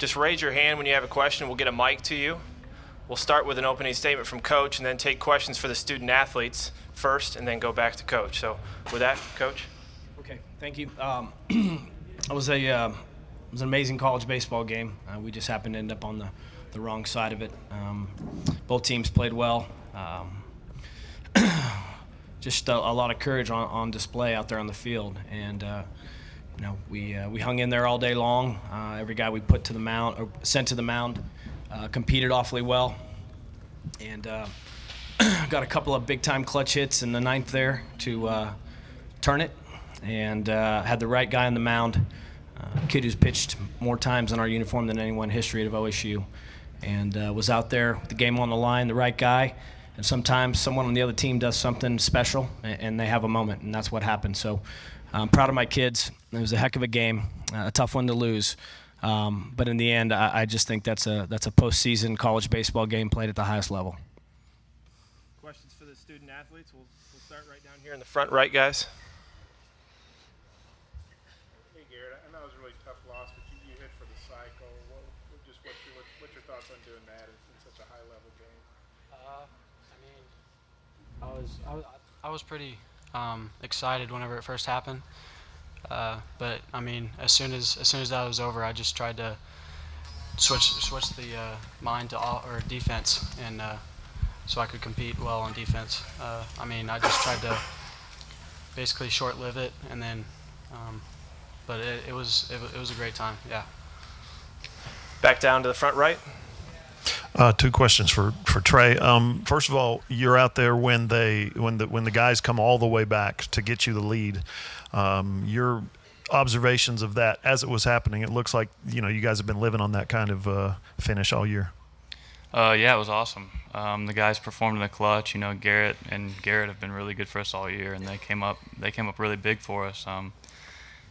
just raise your hand when you have a question. We'll get a mic to you. We'll start with an opening statement from coach and then take questions for the student athletes first and then go back to coach. So, with that, coach. Okay, thank you. Um, it was a uh, it was an amazing college baseball game. Uh, we just happened to end up on the, the wrong side of it. Um, both teams played well. Um, just a, a, lot of courage on, on display out there on the field, and uh, know we uh, we hung in there all day long. Uh, every guy we put to the mound or sent to the mound uh, competed awfully well, and uh, got a couple of big time clutch hits in the ninth there to uh, turn it, and uh, had the right guy on the mound. Kid who's pitched more times in our uniform than anyone in history of OSU, and was out there with the game on the line, the right guy. And sometimes someone on the other team does something special, and, and they have a moment, and that's what happened. So I'm proud of my kids. It was a heck of a game, a tough one to lose. Um, but in the end, I, I, just think that's a that's a postseason college baseball game played at the highest level. Questions for the student athletes? We'll, we'll start right down here in the front right, guys. Hey Garrett, I know it was a really tough loss, but you, you hit for the cycle. What, what just what's your, what's your thoughts on doing that in, in such a high level game? Uh, I was I was I was pretty um, excited whenever it first happened. Uh, but I mean, as soon as as soon as that was over, I just tried to switch switch the uh, mind to all, or defense, and uh, so I could compete well on defense. Uh, I mean, I just tried to basically short-live it, and then, um, but it, it was it, it was a great time. Yeah. Back down to the front right. Uh, two questions for for Trey. Um, first of all, you're out there when they when the when the guys come all the way back to get you the lead. Um, your observations of that as it was happening, it looks like you know you guys have been living on that kind of uh, finish all year. Uh, yeah, it was awesome. Um, the guys performed in the clutch. You know, Garrett and Garrett have been really good for us all year, and they came up they came up really big for us. Um,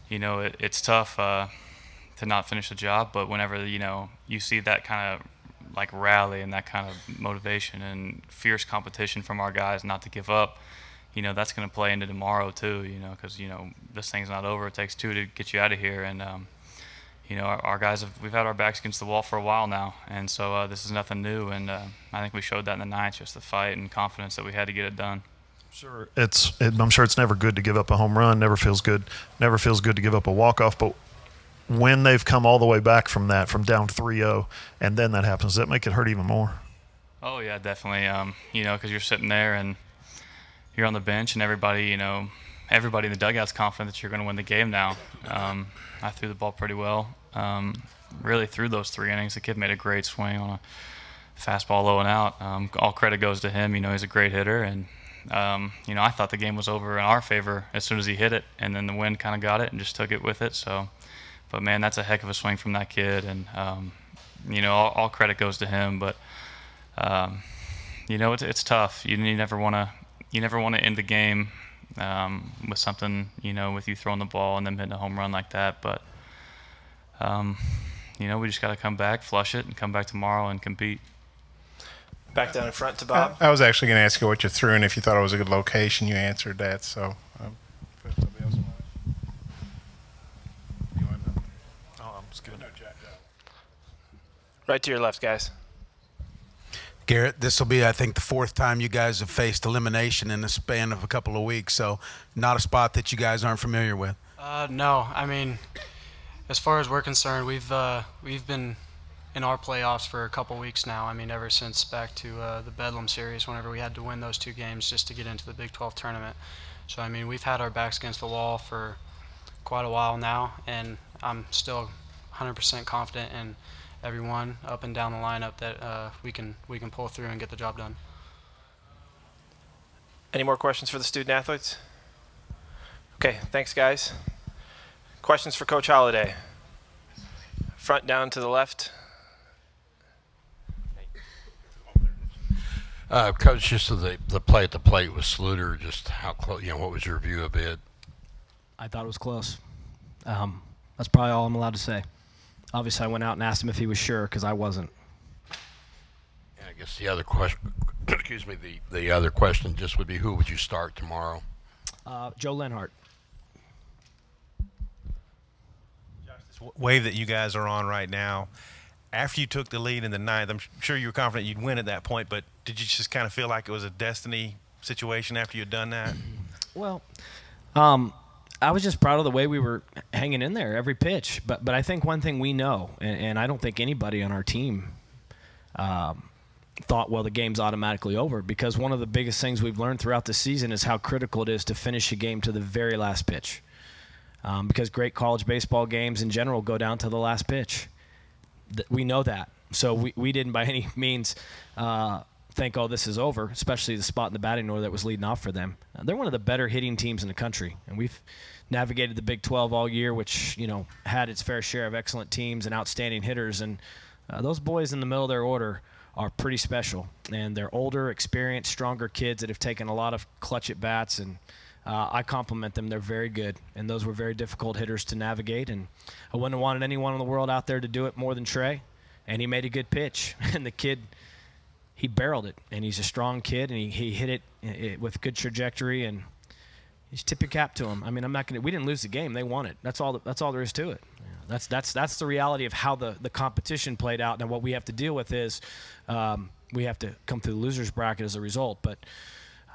you know, it, it's tough uh, to not finish the job, but whenever you know you see that kind of like rally and that kind of motivation and fierce competition from our guys not to give up you know that's going to play into tomorrow too. You know, because you know this thing's not over. It takes two to get you out of here, and um, you know our, our, guys have we've had our backs against the wall for a while now, and so uh, this is nothing new. And uh, I think we showed that in the ninth, just the fight and confidence that we had to get it done. Sure, it's it, I'm sure it's never good to give up a home run. Never feels good. Never feels good to give up a walk off. But when they've come all the way back from that, from down 3-0, and then that happens, that make it hurt even more? Oh yeah, definitely. Um, you know, because you're sitting there and you're on the bench and everybody, you know, everybody in the dugout's confident that you're going to win the game now. Um, I threw the ball pretty well. Um, really, through those three innings, the kid made a great swing on a fastball low and out. Um, all credit goes to him. You know, he's a great hitter, and um, you know, I thought the game was over in our favor as soon as he hit it, and then the wind kind of got it and just took it with it. So, but man, that's a heck of a swing from that kid, and um, you know, all, all, credit goes to him. But um, you know, it's, it's tough. You, you never want to you never want to end the game um, with something, you know, with you throwing the ball and then hitting a home run like that. But, um, you know, we just got to come back, flush it, and come back tomorrow and compete. Back down in front to Bob. I, I was actually going to ask you what you threw, and if you thought it was a good location, you answered that. So, um, Right to your left, guys. Garrett, this will be, I think, the fourth time you guys have faced elimination in the span of a couple of weeks. So, not a spot that you guys aren't familiar with. Uh, no, I mean, as far as we're concerned, we've uh, we've been in our playoffs for a couple weeks now. I mean, ever since back to uh, the Bedlam series, whenever we had to win those two games just to get into the Big 12 tournament. So, I mean, we've had our backs against the wall for quite a while now, and I'm still 100% confident in everyone up and down the lineup that uh, we can we can pull through and get the job done. Any more questions for the student athletes? Okay, thanks guys. Questions for Coach Holliday. Front down to the left. Uh, Coach, just the the play at the plate with Sluter, just how close, you know, what was your view of it? I thought it was close. Um, that's probably all I'm allowed to say obviously, I went out and asked him if he was sure because I wasn't. Yeah, I guess the other question, excuse me, the, the other question just would be who would you start tomorrow? Uh, Joe Lenhart. Josh, this wave that you guys are on right now, after you took the lead in the ninth, I'm sure you were confident you'd win at that point, but did you just kind of feel like it was a destiny situation after you'd done that? Well, um, I was just proud of the way we were hanging in there every pitch. But but I think one thing we know, and, and I don't think anybody on our team um, thought, well, the game's automatically over because one of the biggest things we've learned throughout the season is how critical it is to finish a game to the very last pitch. Um, because great college baseball games in general go down to the last pitch. Th- we know that. So we, we didn't by any means uh, think, oh, this is over, especially the spot in the batting order that was leading off for them. Uh, they're one of the better hitting teams in the country. And we've navigated the Big 12 all year, which, you know, had its fair share of excellent teams and outstanding hitters. And uh, those boys in the middle of their order – are pretty special. And they're older, experienced, stronger kids that have taken a lot of clutch at bats. And uh, I compliment them. They're very good. And those were very difficult hitters to navigate. And I wouldn't have wanted anyone in the world out there to do it more than Trey. And he made a good pitch. and the kid, he barreled it. And he's a strong kid. And he, he hit it, it with good trajectory. And just tip your cap to him. I mean, I'm not to, we didn't lose the game. They won it. That's all, that's all there is to it. That's that's that's the reality of how the the competition played out. And what we have to deal with is um, we have to come through the losers bracket as a result. But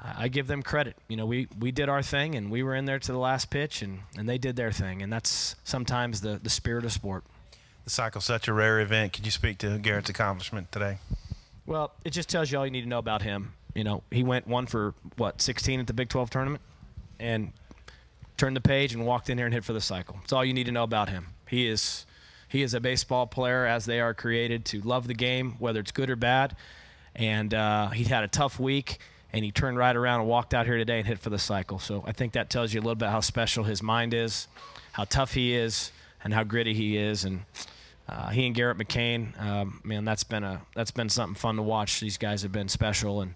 I give them credit. You know, we we did our thing and we were in there to the last pitch, and and they did their thing. And that's sometimes the the spirit of sport. The cycle's such a rare event. Could you speak to Garrett's accomplishment today? Well, it just tells you all you need to know about him. You know, he went one for what 16 at the Big 12 tournament, and turned the page and walked in here and hit for the cycle. That's all you need to know about him. He is he is a baseball player as they are created to love the game, whether it's good or bad. And uh, he had a tough week, and he turned right around and walked out here today and hit for the cycle. So I think that tells you a little bit how special his mind is, how tough he is, and how gritty he is. And uh, he and Garrett McCain, um, man, that's been a that's been something fun to watch. These guys have been special, and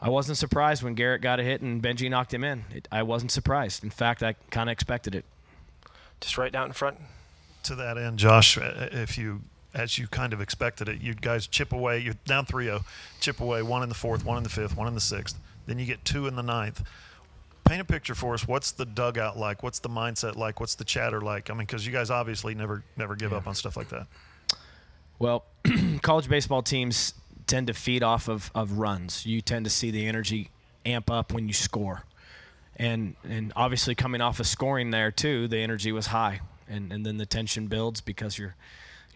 I wasn't surprised when Garrett got a hit and Benji knocked him in. It, I wasn't surprised. In fact, I kind of expected it. Just right down in front to that end, Josh, uh, if you as you kind of expected it, you guys chip away. You're down 3-0, chip away one in the fourth, one in the fifth, one in the sixth. Then you get two in the ninth. Paint a picture for us. What's the dugout like? What's the mindset like? What's the chatter like? I mean, because you guys obviously never never give yeah. up on stuff like that. Well, college baseball teams tend to feed off of, of runs. You tend to see the energy amp up when you score. And and obviously coming off of scoring there too, the energy was high and, and then the tension builds because you're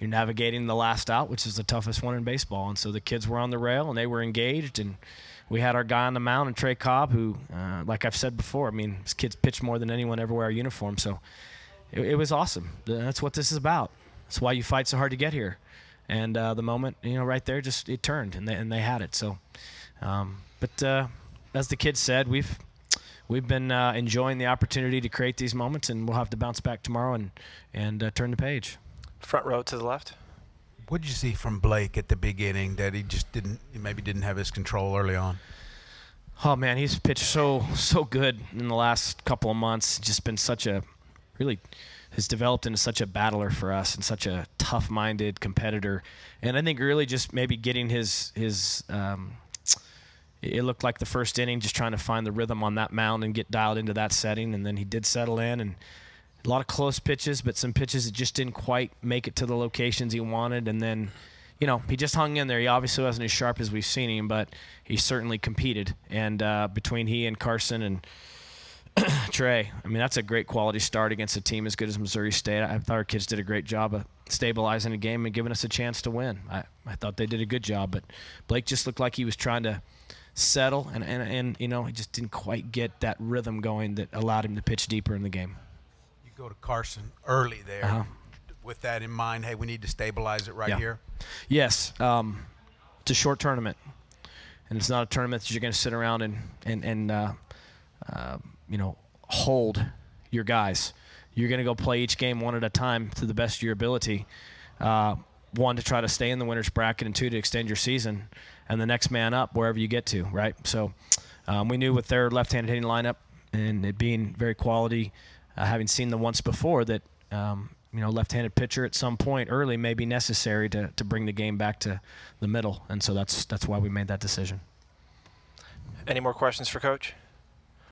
you're navigating the last out, which is the toughest one in baseball. And so the kids were on the rail and they were engaged, and we had our guy on the mound, and Trey Cobb, who, uh, like I've said before, I mean, his kids pitch more than anyone ever wear a uniform. So it, it, was awesome. That's what this is about. That's why you fight so hard to get here. And uh, the moment, you know, right there, just it turned, and they, and they had it. So, um, but uh, as the kids said, we've we've been uh, enjoying the opportunity to create these moments, and we'll have to bounce back tomorrow and and uh, turn the page. Front row to the left. What did you see from Blake at the beginning that he just didn't maybe didn't have his control early on? Oh man, he's pitched so so good in the last couple of months. Just been such a really has developed into such a battler for us and such a tough-minded competitor. And I think really just maybe getting his his um, it looked like the first inning, just trying to find the rhythm on that mound and get dialed into that setting. And then he did settle in, and a lot of close pitches, but some pitches that just didn't quite make it to the locations he wanted. And then, you know, he just hung in there. He obviously wasn't as sharp as we've seen him, but he certainly competed. And uh, between he and Carson and Trey, I mean, that's a great quality start against a team as good as Missouri State. I thought our kids did a great job of stabilizing the game and giving us a chance to win. I, I thought they did a good job, but Blake just looked like he was trying to – settle, and, and, and you know he just didn't quite get that rhythm going that allowed him to pitch deeper in the game. Go to Carson early there. Uh-huh. With that in mind, hey, we need to stabilize it right yeah. here. Yes, um, it's a short tournament, and it's not a tournament that you're going to sit around and and and uh, uh, you know hold your guys. You're going to go play each game one at a time to the best of your ability. Uh, one to try to stay in the winners bracket, and two to extend your season and the next man up wherever you get to, right? So um, we knew with their left-handed hitting lineup and it being very quality, uh, having seen them once before, that um, you know left-handed pitcher at some point early may be necessary to, to bring the game back to the middle, and so that's that's why we made that decision. Any more questions for Coach?